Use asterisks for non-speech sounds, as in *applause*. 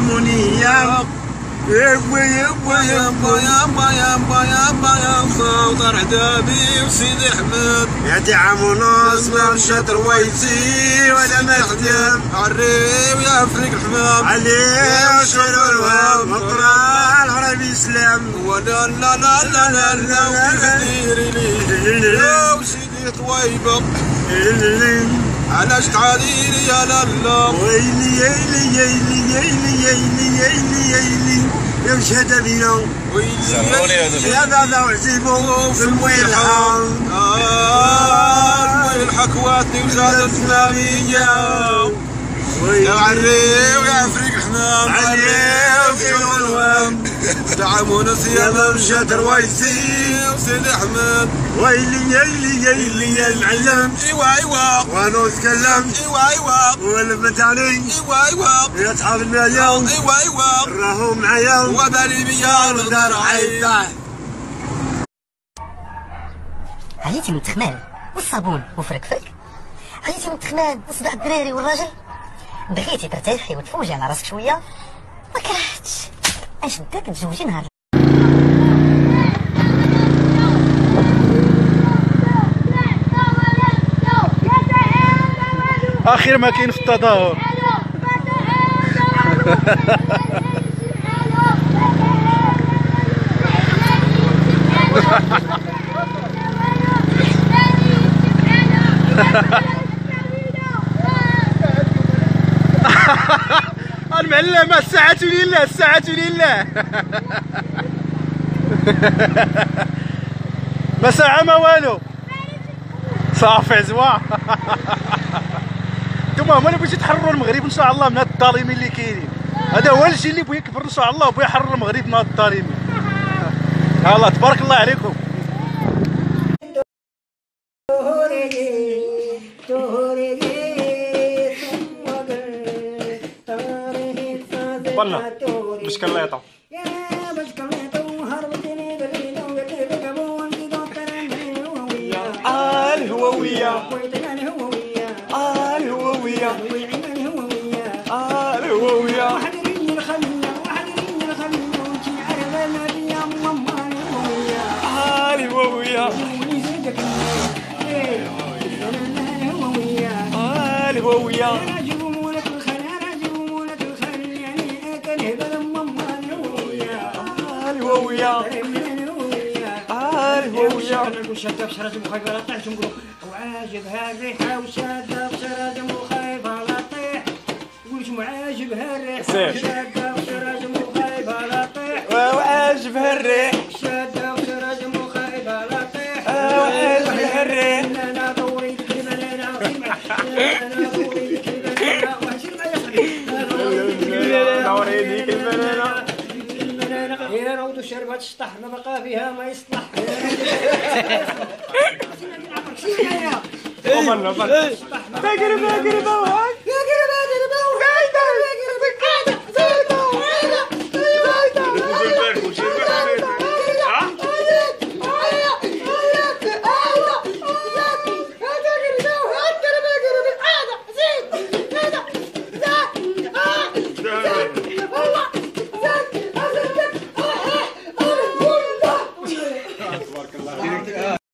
منية يبوي يبوي يبوي يابا يابا يابا يا خاطر عذابي وسيدي احمد يا دعم ونص ما مشات رويتي ولا مخدم عريب يا فريق الحمام عليه وشير الوهم اقرا العربي اسلام ولا لا لا لا لا لا وكثير لي يا وسيدي طويبة علاش تعادير يا لالا ويلي يلي يلي يلي يلي يلي يلي. يا شهد بينا. ويلي يا بابا وعزيبو في المويلحة آه المويلحة كواتني وزاد الإسلامية يا عريب يا فريق حمام عريب في الوهم دعمونا يا سيادة ممشى رويسي. وسيدي أحمد. ويلي يلي يلي يا المعلم ايوا ايوا وأنا اتكلم ايوا ايوا ولفت علي ايوا ايوا يا اصحاب المليون ايوا ايوا راهو معايا. وبالي بيا الغدار عيطة عييتي من التخمام والصابون وفركفك عييتي من التخمام وصداع الدراري والراجل. بغيتي ترتاحي وتفوجي على راسك شوية. ما كرهتش. اش داك تزوجي نهار آخر ما كاين في التظاهر *laughs* المعلمة الساعة لله الساعة لله. ما ساعة ما والو. صافي عزوة *laughs* أنتم هما اللي بغيتو تحرروا المغرب إن شاء الله من هاد الظالمين اللي كاينين. هذا هو الشيء اللي بغى يكبر إن شاء الله وبغى يحرر المغرب من هاد الظالمين *laughs* الله تبارك الله عليكم. والله لا يطع آه الهوية آه الهوية آه الهوية آه آه الهوية آه آه نقول شادة بشرة مخيبة لا طيح نقولوا وعاجبها الريحة وشادة بشرة مخيبة لا طيح نقول معاجبها الريحة سير. وشادة بشرة مخيبة لا طيح وعاجبها الريح شادة بشرة مخيبة لا طيح وعاجبها الريح أنا دوري أنا يا روض الشربات الشطح ما بقى فيها ما يصلح ومنا باقر باقر